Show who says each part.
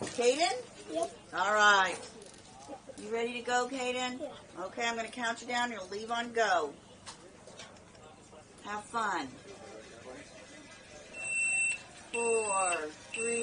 Speaker 1: Kaden.
Speaker 2: Yep.
Speaker 1: All right. You ready to go, Kaden? Yeah. Okay, I'm going to count you down. You'll leave on go. Have fun. Four, three,